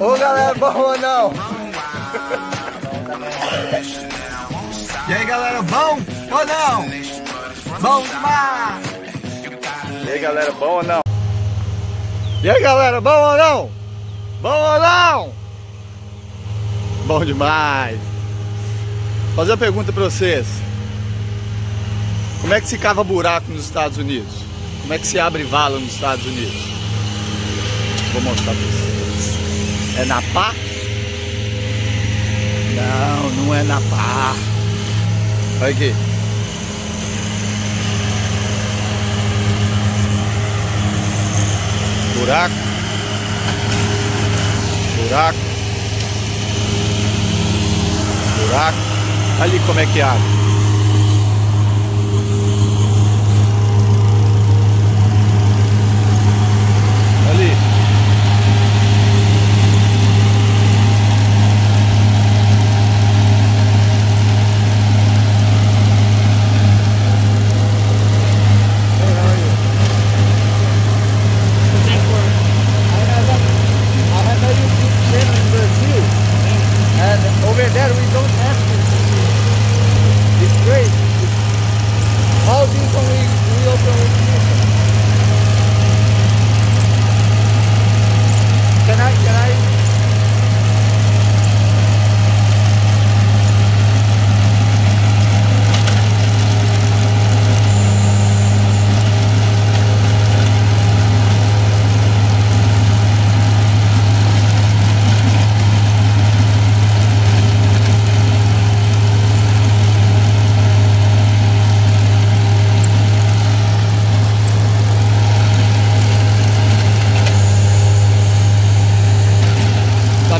Ô galera, bom ou não? E aí galera, bom ou não? Bom demais! E aí galera, bom ou não? E aí galera, bom ou não? Bom ou não? Bom demais! Fazer uma pergunta pra vocês. Como é que se cava buraco nos Estados Unidos? Como é que se abre vala nos Estados Unidos? Vou mostrar pra vocês. É na pá? Não, não é na pá. Olha aqui. Buraco. Buraco. Buraco. Ali como é que abre.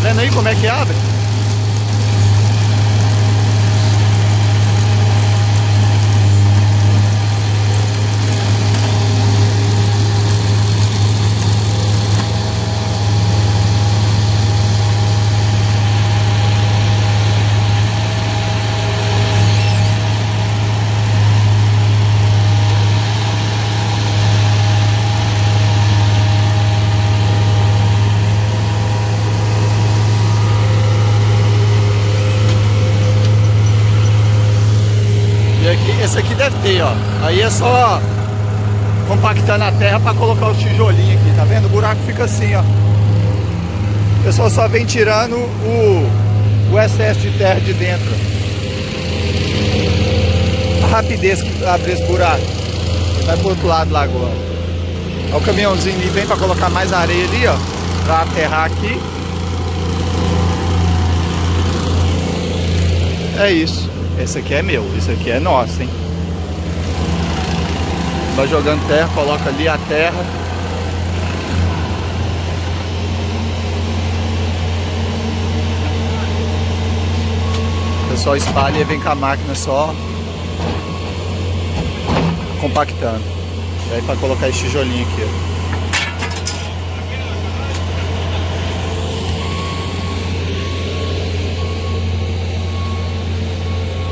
Vendo aí como é que abre? Esse aqui deve ter, ó. Aí é só compactando a terra para colocar o tijolinho aqui, tá vendo? O buraco fica assim, ó. O pessoal só vem tirando o, o excesso de terra de dentro. A rapidez que abre esse buraco. Vai pro outro lado lá agora. Ó, o caminhãozinho ali vem para colocar mais areia ali, ó. Pra aterrar aqui. É isso. Esse aqui é meu, esse aqui é nosso, hein? Vai jogando terra, coloca ali a terra. O pessoal espalha e vem com a máquina só compactando. Aí para colocar esse tijolinho aqui, ó.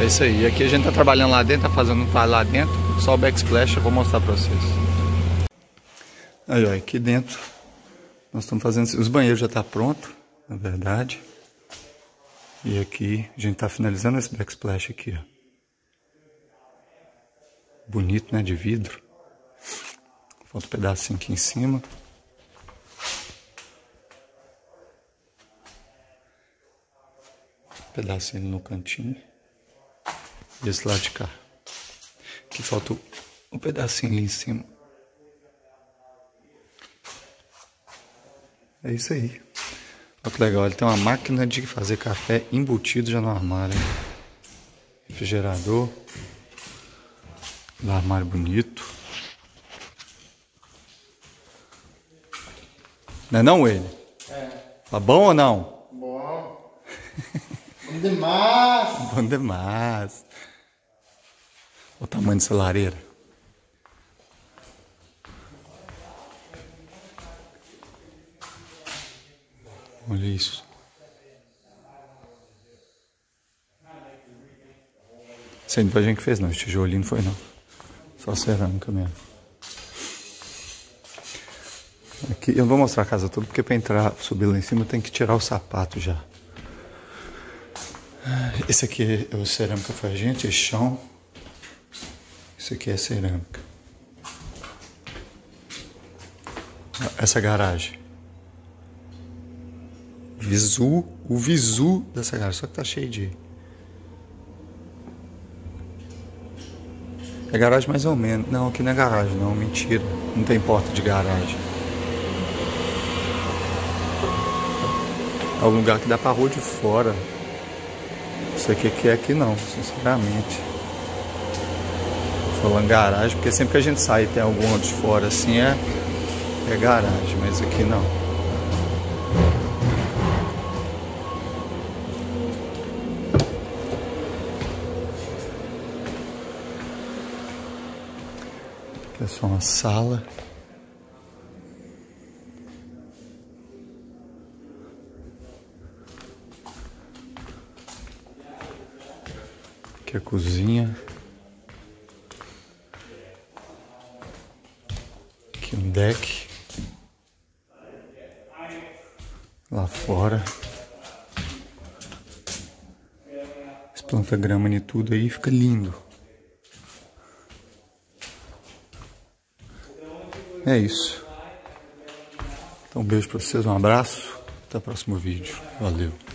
É isso aí. E aqui a gente tá trabalhando lá dentro, tá fazendo um talho lá dentro. Só o backsplash eu vou mostrar pra vocês. Aí, ó, aqui dentro nós estamos fazendo. Os banheiros já tá pronto, na verdade. E aqui a gente tá finalizando esse backsplash aqui, ó. Bonito, né? De vidro. Falta um pedacinho aqui em cima. Pedacinho no cantinho desse lado de cá. Aqui falta um pedacinho ali em cima. É isso aí. Olha que legal, ele tem uma máquina de fazer café embutido já no armário. hein? Refrigerador. Um armário bonito. Não é não ele? É. Tá bom ou não? Bom. Bom demais. Bom demais. O tamanho dessa lareira. Olha isso. Isso aí não foi a gente que fez não, esse tijolinho não foi não. Só cerâmica mesmo. Aqui, eu não vou mostrar a casa toda, porque para entrar, subir lá em cima, tem que tirar o sapato já. Esse aqui é o cerâmica pra gente, é chão. Isso aqui é cerâmica. Essa garagem. Visu, o visu dessa garagem, só que tá cheio de... É garagem mais ou menos. Não, aqui não é garagem não, mentira. Não tem porta de garagem. É um lugar que dá pra rua de fora. Isso aqui que é aqui não, sinceramente. Falando garagem, porque sempre que a gente sai tem algum de fora assim é, é garagem, mas aqui não. Aqui é só uma sala. Aqui é a cozinha. Aqui um deck. Lá fora. Planta grama e tudo aí, fica lindo. É isso. Então um beijo para vocês, um abraço. Até o próximo vídeo. Valeu.